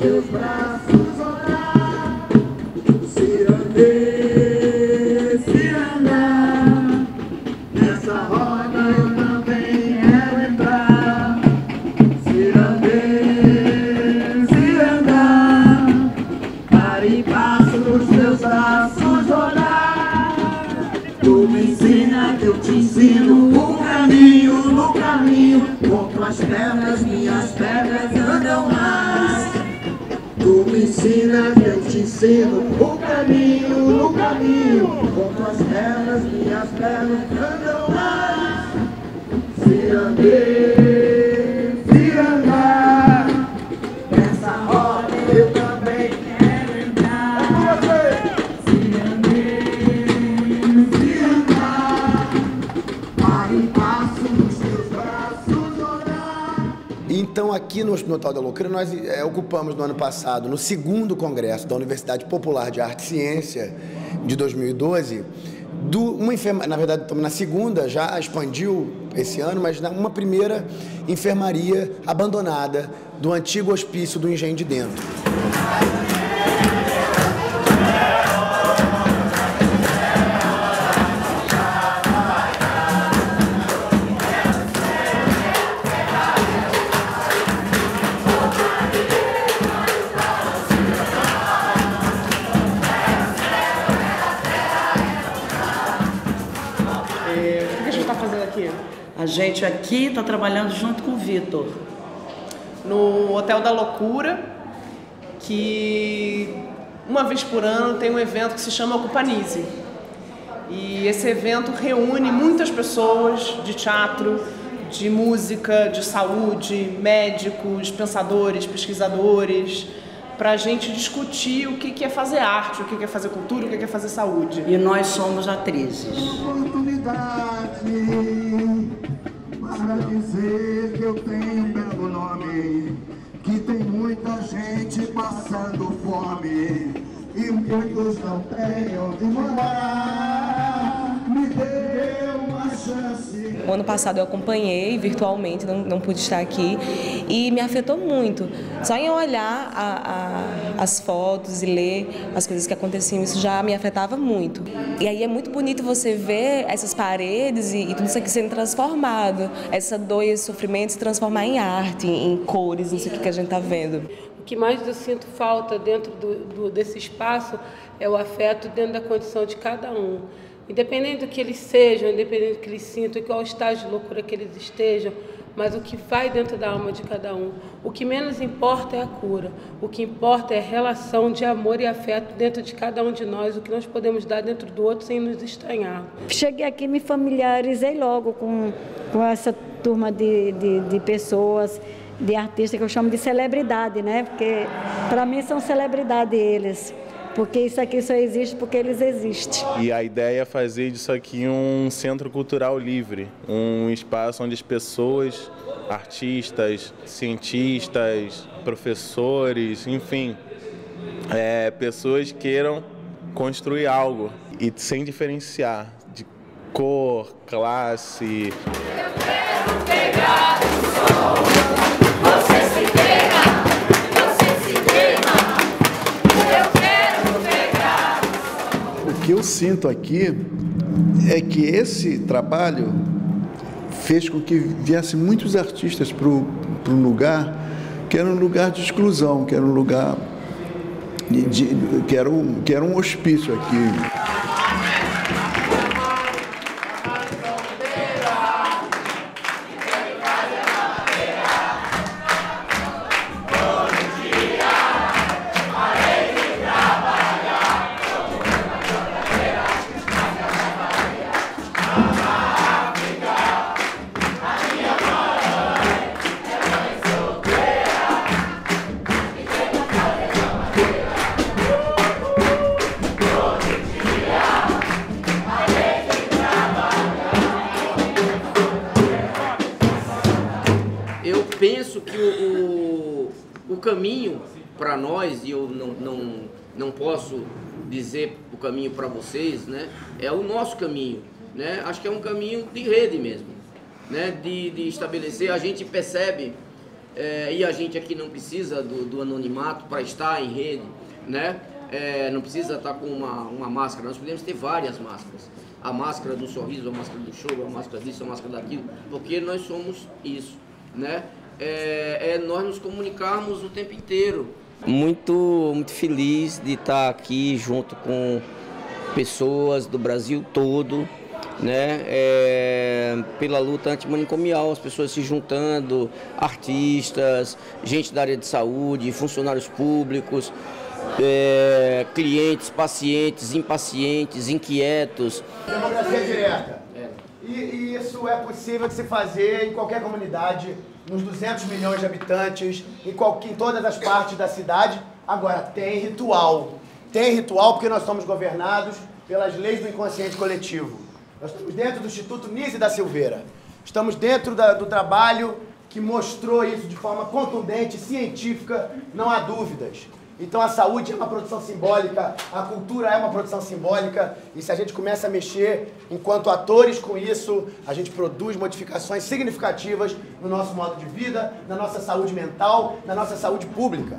teus braços rodar, se andei, se nessa roda eu também quero entrar, se andei, se andar, pare passo os teus braços rodar, tu me ensinas, que eu te ensino o caminho, no caminho, conto as pernas, minhas pernas andam mais. Tu me ensinas, eu te ensino O caminho, no caminho. Com tuas pernas, minhas pernas andam mais. Se andei nós é, ocupamos no ano passado, no segundo congresso da Universidade Popular de Arte e Ciência, de 2012, do, uma enferma, na verdade estamos na segunda, já expandiu esse ano, mas na, uma primeira enfermaria abandonada do antigo hospício do Engenho de Dentro. Gente aqui está trabalhando junto com o Vitor. No Hotel da Loucura, que uma vez por ano tem um evento que se chama Ocupanize. E esse evento reúne muitas pessoas de teatro, de música, de saúde, médicos, pensadores, pesquisadores, para a gente discutir o que é fazer arte, o que é fazer cultura, o que é fazer saúde. E nós somos atrizes para dizer que eu tenho um belo nome, que tem muita gente passando fome e muitos não têm onde morar. O ano passado eu acompanhei virtualmente, não, não pude estar aqui, e me afetou muito. Só em olhar a, a, as fotos e ler as coisas que aconteciam, isso já me afetava muito. E aí é muito bonito você ver essas paredes e, e tudo isso aqui sendo transformado, essa dor e esse sofrimento se transformar em arte, em cores, isso aqui que a gente está vendo. O que mais eu sinto falta dentro do, do, desse espaço é o afeto dentro da condição de cada um. Independente do que eles sejam, independente do que eles sintam, qual estágio de loucura que eles estejam, mas o que vai dentro da alma de cada um. O que menos importa é a cura. O que importa é a relação de amor e afeto dentro de cada um de nós, o que nós podemos dar dentro do outro sem nos estranhar. Cheguei aqui me familiarizei logo com, com essa turma de, de, de pessoas, de artistas que eu chamo de celebridade, né? Porque para mim são celebridade eles porque isso aqui só existe porque eles existem. E a ideia é fazer disso aqui um centro cultural livre, um espaço onde as pessoas, artistas, cientistas, professores, enfim, é, pessoas queiram construir algo e sem diferenciar de cor, classe. Eu quero pegar o sol, que eu sinto aqui é que esse trabalho fez com que viessem muitos artistas para um lugar que era um lugar de exclusão, que era um lugar de, de, que, era um, que era um hospício aqui. Caminho para nós, e eu não, não, não posso dizer o caminho para vocês, né? É o nosso caminho, né? Acho que é um caminho de rede mesmo, né? De, de estabelecer, a gente percebe, é, e a gente aqui não precisa do, do anonimato para estar em rede, né? É, não precisa estar com uma, uma máscara, nós podemos ter várias máscaras. A máscara do sorriso, a máscara do show, a máscara disso, a máscara daquilo, porque nós somos isso, né? É, é nós nos comunicarmos o tempo inteiro. Muito, muito feliz de estar aqui junto com pessoas do Brasil todo, né? É, pela luta antimanicomial, as pessoas se juntando, artistas, gente da área de saúde, funcionários públicos, é, clientes, pacientes, impacientes, inquietos. Democracia direta. E, e, isso é possível de se fazer em qualquer comunidade, nos 200 milhões de habitantes, em, qual, em todas as partes da cidade. Agora, tem ritual. Tem ritual porque nós somos governados pelas leis do inconsciente coletivo. Nós estamos dentro do Instituto Nise da Silveira. Estamos dentro da, do trabalho que mostrou isso de forma contundente, científica, não há dúvidas. Então a saúde é uma produção simbólica, a cultura é uma produção simbólica, e se a gente começa a mexer enquanto atores com isso, a gente produz modificações significativas no nosso modo de vida, na nossa saúde mental, na nossa saúde pública.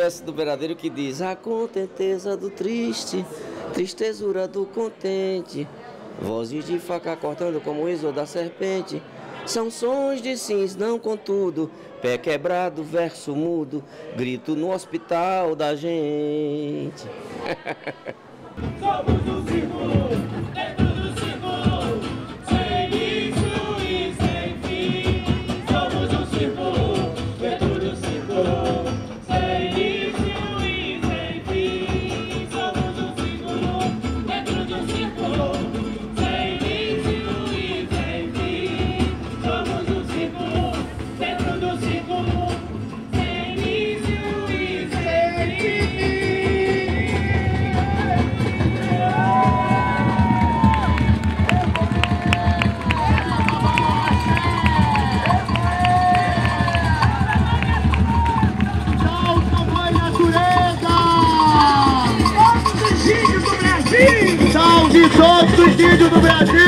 Verso do verdadeiro que diz: A contenteza do triste, tristezura do contente, vozes de faca cortando como o exo da serpente. São sons de sims, não contudo, pé quebrado, verso mudo, grito no hospital da gente. Somos um de todos os vídeos do Brasil!